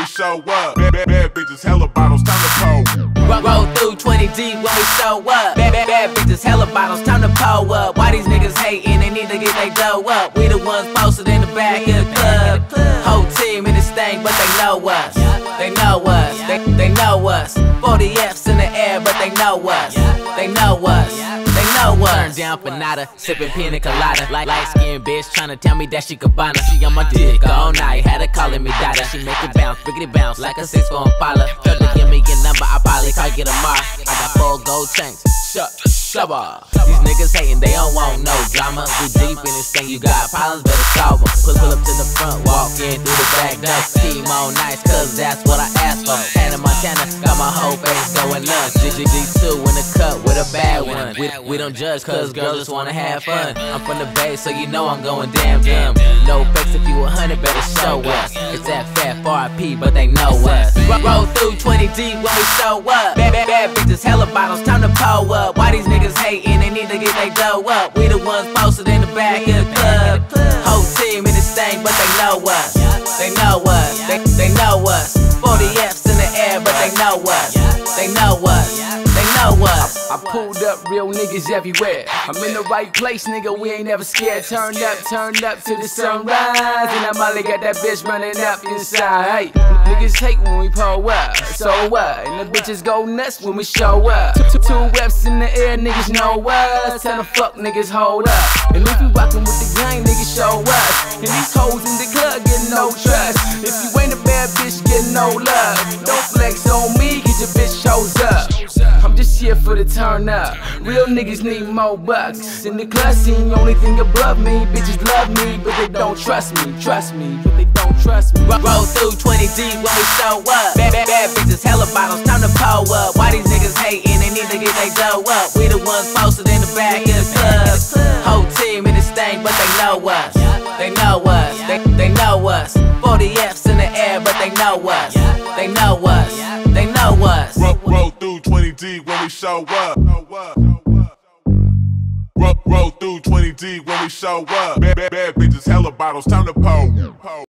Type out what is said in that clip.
we show up. Bad, bad, bad bitches, hella bottles, time to pull. Roll, roll through 20 deep when we show up. Bad, bad, bad bitches, hella bottles, time to pull up. Why these niggas hating? They need to get they dough up. We the ones posted in the back of the club. Whole team in this thing, but they know us. They know us. They, they know us. 40 F's in the air, but they know us. They know us. They know us. Turn down for nada, sipping pina colada. Like light skinned bitch tryna tell me that she cabana. She on my dick all night, had her calling me dada. She make it bounce, biggity bounce like a six four Impala. Tell her give me your number, I probably get a mark. I got four gold tanks. Shut, shut up. These niggas hating, they don't want no drama. We deep in this thing, you got problems, better solve them. Pull, pull up to the front, walk in through the back door. Team all nice, cause that's what Montana, got my whole face going nuts. GGG2 in the cup with a bad one. We, we don't judge, cause girls just wanna have fun. I'm from the bay, so you know I'm going damn dumb. No fakes if you a hundred, better show us. It's that fat 4IP, but they know us. Roll, roll through 20 deep when we show up. Bad, bad, bad bitches, hella bottles, time to pull up. Why these niggas hating? They need to get they dough up. We the ones posted in the back of the club. Whole team in this thing, but they know us. Know us. They know us. They know us. I pulled up real niggas everywhere. I'm in the right place, nigga. We ain't never scared. Turn up, turn up to the sunrise. And I Molly got that bitch running up inside. Hey, niggas hate when we pull up. So what? And the bitches go nuts when we show up. Two, two reps in the air, niggas know us. Tell the fuck niggas hold up. And if you rockin' with the gang, niggas show turn up. Real niggas need more bucks. In the club scene, only thing above me. Bitches love me, but they don't trust me. Trust me, but they don't trust me. Roll, roll through 20 deep when we show up. Bad, bad, bad bitches, hella bottles, time to pull up. Why these niggas hating? They need to get they dough up. We the ones posted in the back of the club. Whole team in this thing, but they know us. They know us. They, they know us. 40 F's in the air, but they know us. They know us. They know us. Roll, roll through 20 deep when we show up. Roll, roll through 20 deep when we show up. Bad, bad, bad bitches, hella bottles, time to pull.